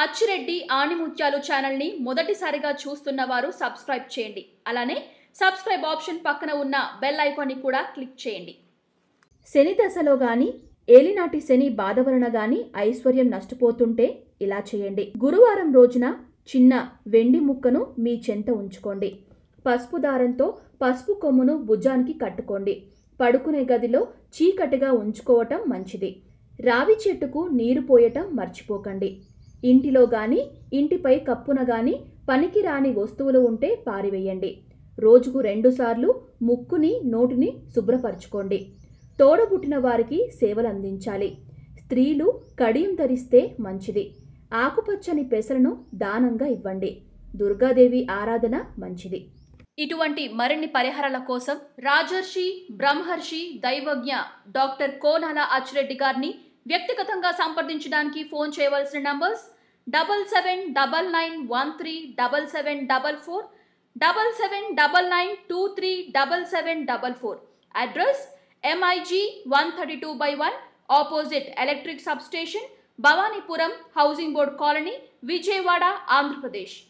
అచ్చిరెడ్డి ఆణిముత్యాలు ఛానల్ని మొదటిసారిగా చూస్తున్న వారు సబ్స్క్రైబ్ చేయండి. అలానే సబ్స్క్రైబ్ ఆప్షన్ పక్కన ఉన్న బెల్ ఐకాన్ని కూడా క్లిక్ చేయండి. శని దశలో గాని ఏలినాటి శని బాధ వలన గాని ఐశ్వర్యం నష్టపోతుంటే ఇలా చేయండి. గురువారం రోజున చిన్న వెండి ముక్కను మీ చెంత ఉంచుకోండి. పసుపు దారంతో పసుపు కొమ్మును భుజానికి కట్టుకోండి. పడుకునే గదిలో చీకటిగా ఉంచుకోవటం మంచిది. రావి చెట్టుకు నీరు పోయటం మర్చిపోకండి. ఇంటిలో గాని ఇంటిపై కప్పున గాని పనికిరాని వస్తువులు ఉంటే పారివేయండి. రోజుకు రెండుసార్లు ముక్కుని నోటిని శుభ్రపరచుకోండి. తోడబుట్టిన వారికి సేవలు అందించాలి స్త్రీలు కడియం ధరిస్తే మంచిది. ఆకుపచ్చని పెసలను దానంగా ఇవ్వండి. దుర్గాదేవి ఆరాధన మంచిది. ఇటువంటి మరిన్ని పరిహారాల కోసం రాజర్షి బ్రహ్మర్షి దైవజ్ఞ డాక్టర్ కోనాల అచ్చిరెడ్డి గారిని వ్యక్తిగతంగా సంప్రదించడానికి ఫోన్ చేయవలసిన numbers double seven double nine one three double seven double four double seven double nine two three double seven double four. Address MIG 132 by 1 opposite electric substation Bhavanipuram Housing Board Colony Vijayawada Andhra Pradesh.